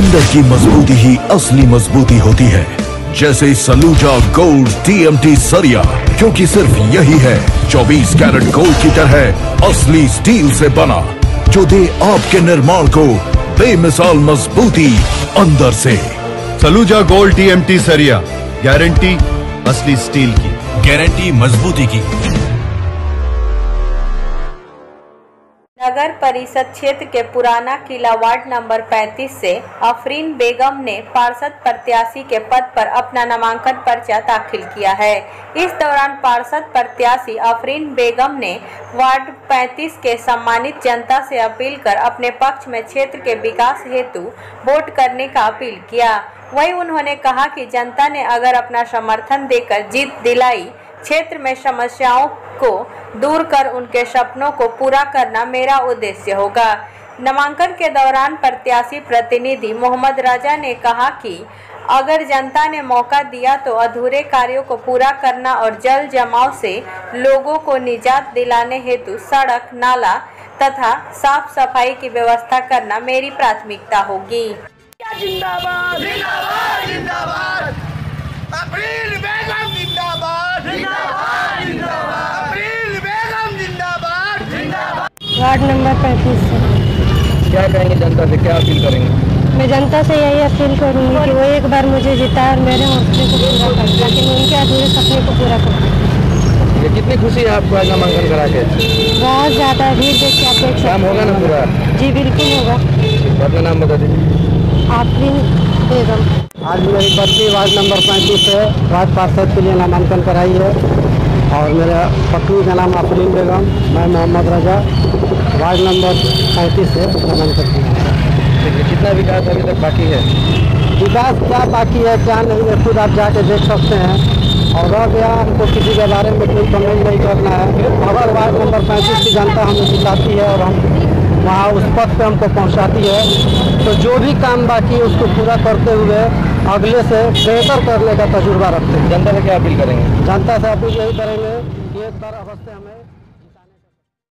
अंदर की मजबूती ही असली मजबूती होती है। जैसे सलूजा गोल्ड टीएमटी सरिया क्योंकि सिर्फ़ यही है 24 कैरेट गोल्ड की तरह असली स्टील से बना जो दे आपके निर्माण को बेमिसाल मजबूती अंदर से। सलूजा गोल्ड टीएमटी सरिया गारंटी असली स्टील की। गारंटी मजबूती की। नगर परिषद क्षेत्र के पुराना किला वार्ड नंबर 35 से अफरीन बेगम ने पार्षद प्रत्याशी के पद पर अपना नामांकन पर्चा दाखिल किया है। इस दौरान पार्षद प्रत्याशी अफरीन बेगम ने वार्ड 35 के सम्मानित जनता से अपील कर अपने पक्ष में क्षेत्र के विकास हेतु वोट करने का अपील किया। वहीं उन्होंने कहा कि जनता ने अगर अपना समर्थन देकर जीत दिलाई क्षेत्र में समस्याओं को दूर कर उनके सपनों को पूरा करना मेरा उद्देश्य होगा। नामांकन के दौरान प्रत्याशी प्रतिनिधि मोहम्मद राजा ने कहा कि अगर जनता ने मौका दिया तो अधूरे कार्यों को पूरा करना और जल जमाव से लोगों को निजात दिलाने हेतु सड़क नाला तथा साफ़ सफ़ाई की व्यवस्था करना मेरी प्राथमिकता होगी। जिंदाबाद। जिंदाबाद। जिंदाबाद अप्रील बेगम जिंदाबाद जिंदाबाद जिंदाबाद अप्रील बेगम जिंदाबाद जिंदाबाद वार्ड नंबर पैंतीस से। क्या कहेंगे जनता से? क्या अपील करेंगे? मैं जनता से यही अपील करूँगी कि वो एक बार मुझे जिताए और मेरे हौसले को पूरा कर ताकि मैं उनके अधूरे सपने को पूरा कर ये कितनी खुशी है आपको आज नामांकन करा के? बहुत ज़्यादा भीड़ देख के आप देख काम होगा ना पूरा? जी बिल्कुल होगा। अपना नाम बता दीजिए। आफरीन बेगम आज मेरी पत्नी वार्ड नंबर पैंतीस से वार्ड पार्षद के लिए नामांकन कराई है और मेरा पत्नी का नाम अफरीन बेगम मैं मोहम्मद रजा। वार्ड नंबर पैंतीस से किया ठीक है कितना विकास अभी तक बाकी है? विकास क्या बाकी है क्या नहीं है खुद आप जाके देख सकते हैं। और रह गया हमको किसी के बारे में कोई कमेंट नहीं करना है। अगर वार्ड नंबर पैंतीस की जनता हमें जिताती है और हम वहाँ उस पद पे हमको पहुँचाती है तो जो भी काम बाकी है उसको पूरा करते हुए अगले से बेहतर करने का तजुर्बा रखते हैं। जनता से क्या अपील करेंगे? जनता से अपील यही करेंगे कि एक बार अवश्य हमें